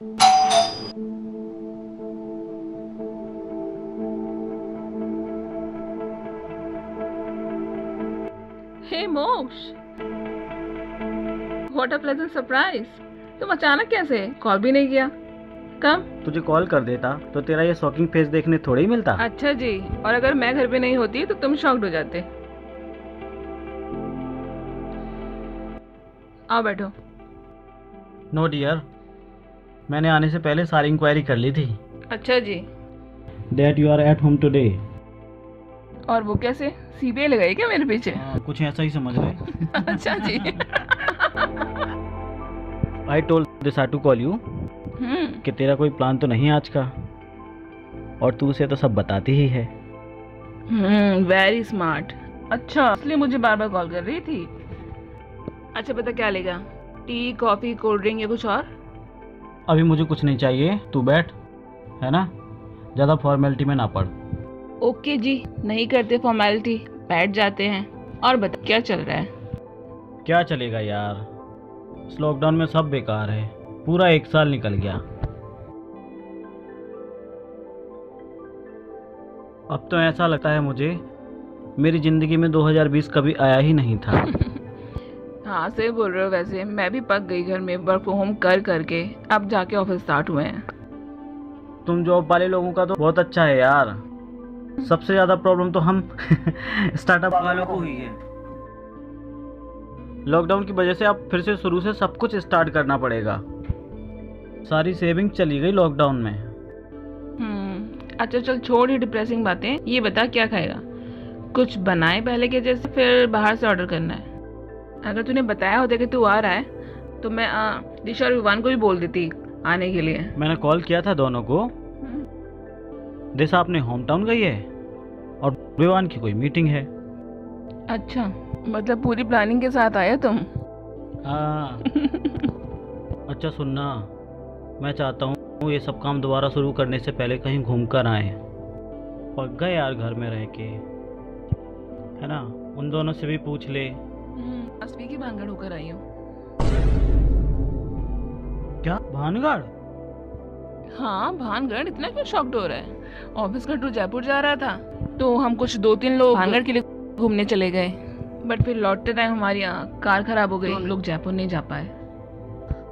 हे मोक्ष what a pleasant surprise तुम अचानक कैसे कॉल भी नहीं किया। कम तुझे कॉल कर देता तो तेरा ये शॉकिंग फेस देखने थोड़ी मिलता। अच्छा जी और अगर मैं घर पे नहीं होती तो तुम शॉक्ड हो जाते। आओ बैठो। नो डियर मैंने आने से पहले सारी इंक्वायरी कर ली थी। अच्छा जी। That you are at home today और वो कैसे? सीबीआई लगाई क्या मेरे पीछे? आ, कुछ ऐसा ही समझ रहे। अच्छा जी। I told this to call you कि तेरा कोई प्लान तो नहीं आज का। और तू उसे तो सब बताती ही है। वेरी स्मार्ट अच्छा इसलिए मुझे बार बार कॉल कर रही थी। अच्छा पता क्या लेगा? टी कॉफ़ी कोल्ड ड्रिंक या कुछ और? अभी मुझे कुछ नहीं चाहिए। तू बैठ है ना? ज़्यादा फॉर्मेलिटी में ना पड़ ओके जी नहीं करते फॉर्मेलिटी बैठ जाते हैं। और बता क्या चल रहा है? क्या चलेगा यार? इस लॉकडाउन में सब बेकार है। पूरा एक साल निकल गया। अब तो ऐसा लगता है मुझे मेरी ज़िंदगी में 2020 कभी आया ही नहीं था। हाँ सही बोल रहे हो वैसे। मैं भी पक गई घर में वर्क फ्रॉम होम कर करके। अब जाके ऑफ़िस स्टार्ट हुए हैं। तुम जॉब वाले लोगों का तो बहुत अच्छा है यार। सबसे ज़्यादा प्रॉब्लम तो हम स्टार्टअप वालों को हुई है। लॉकडाउन की वजह से अब फिर से शुरू से सब कुछ स्टार्ट करना पड़ेगा। सारी सेविंग चली गई लॉकडाउन में। हम्म अच्छा चल छोड़ ही डिप्रेसिंग बातें। ये बता क्या खाएगा? कुछ बनाए पहले के जैसे फिर बाहर से ऑर्डर करना है। अगर तूने बताया होता कि तू आ रहा है तो मैं दिशा और विवान को भी बोल देती आने के लिए। मैंने कॉल किया था दोनों को। दिशा अपने होम टाउन गई है और विवान की कोई मीटिंग है। अच्छा मतलब पूरी प्लानिंग के साथ आए तुम? हाँ अच्छा सुनना मैं चाहता हूँ ये सब काम दोबारा शुरू करने से पहले कहीं घूम कर आए। पक गए यार घर में रह के है ना? उन दोनों से भी पूछ ले। असली की भांगड़ होकर आई हूँ। क्या? भानगढ़? हाँ भानगढ़ इतना क्यों शॉक्ड हो रहा है? ऑफ़िस का टूर जयपुर जा रहा था तो हम कुछ दो तीन लोग भानगढ़ के लिए घूमने चले गए। बट फिर लौटते टाइम हमारी यहाँ कार खराब हो गई हम लोग जयपुर नहीं जा पाए।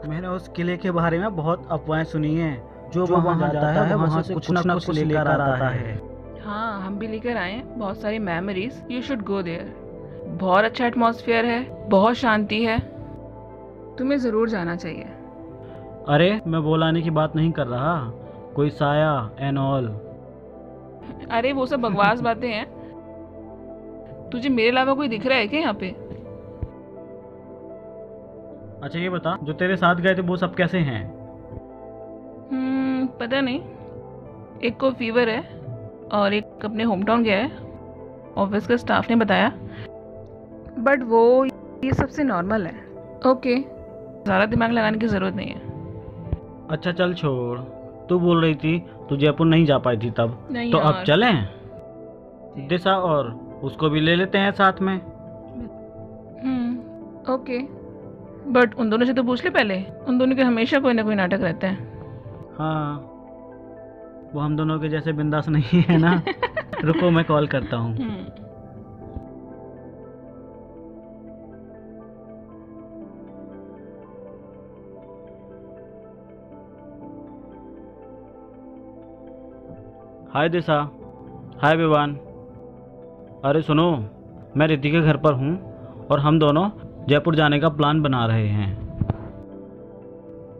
मैंने उस किले के बारे में बहुत अफवाहें सुनी हैं। जो, जो वहाँ जाता है वहाँ से कुछ ना कुछ लेकर आता है। हाँ। हम भी लेकर आए बहुत सारी memories you should go there बहुत अच्छा एटमॉस्फेयर है बहुत शांति है। तुम्हें ज़रूर जाना चाहिए। अरे मैं बोलाने की बात नहीं कर रहा। कोई साया एंड ऑल अरे वो सब बकवास बातें हैं। तुझे मेरे अलावा कोई दिख रहा है क्या यहाँ पे? अच्छा ये बता जो तेरे साथ गए थे वो सब कैसे हैं? हम्म पता नहीं। एक को फीवर है और एक अपने होम टाउन गया है। ऑफ़िस के स्टाफ ने बताया। बट वो ये सबसे नॉर्मल है। ओके ज़्यादा दिमाग लगाने की ज़रूरत नहीं है। अच्छा चल छोड़। तू बोल रही थी तू जयपुर नहीं जा पाई थी तब। नहीं तो अब। चलें? दिशा और उसको भी ले लेते हैं साथ में। हम्म ओके बट उन दोनों से तो पूछ ले पहले। उन दोनों के हमेशा कोई ना कोई नाटक रहते हैं। हाँ। वो हम दोनों के जैसे बिंदास नहीं है ना? रुको मैं कॉल करता हूँ। हाय दिशा। हाय विवान। अरे सुनो मैं रिति के घर पर हूँ और हम दोनों जयपुर जाने का प्लान बना रहे हैं।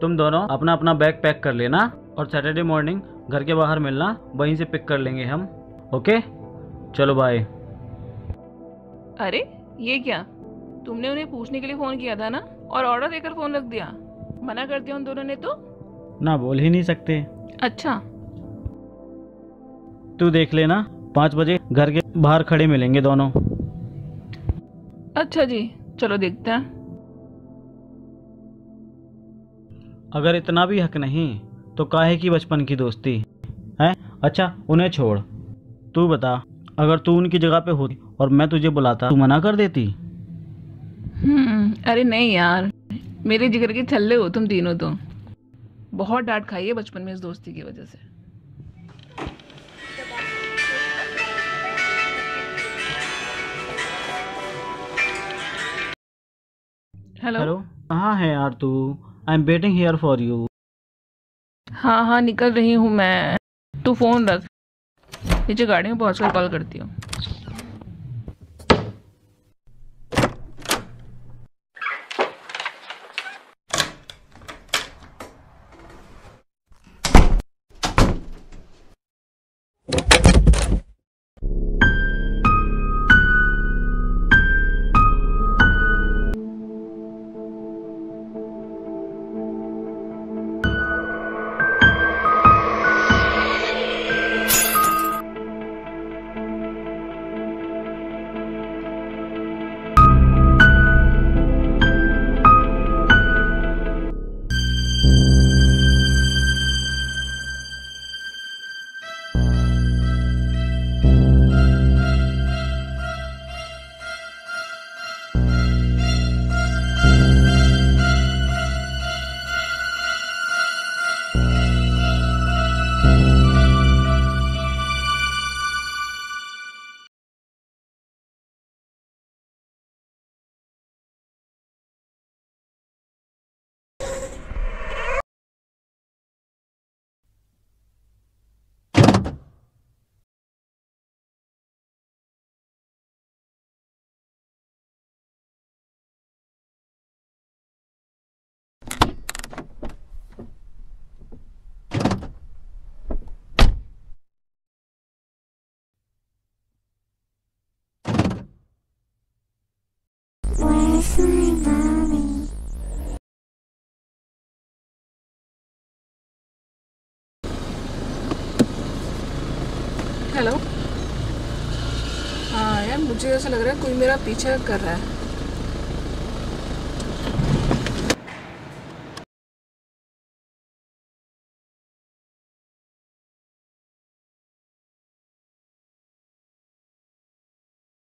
तुम दोनों अपना अपना बैग पैक कर लेना और सैटरडे मॉर्निंग घर के बाहर मिलना वहीं से पिक कर लेंगे हम। ओके? चलो बाय अरे ये क्या? तुमने उन्हें पूछने के लिए फ़ोन किया था ना? और ऑर्डर देकर फ़ोन रख दिया। मना कर दिया उन दोनों ने तो? ना बोल ही नहीं सकते। अच्छा। तू देख लेना। पाँच बजे घर के बाहर खड़े मिलेंगे दोनों। अच्छा जी चलो देखते हैं। अगर इतना भी हक नहीं तो काहे की बचपन की दोस्ती? है? अच्छा उन्हें छोड़। तू बता अगर तू उनकी जगह पे होती और मैं तुझे बुलाता तू मना कर देती? हम्म अरे नहीं यार। मेरे जिगर के छल्ले हो तुम तीनों तो। बहुत डांट खाई है बचपन में इस दोस्ती की वजह से। हेलो हेलो कहाँ है यार तू? I am waiting here for you हाँ हाँ निकल रही हूँ मैं। तू फ़ोन रख। नीचे गाड़ी में पहुँच कर कॉल करती हूँ। मुझे ऐसा लग रहा है कोई मेरा पीछा कर रहा है।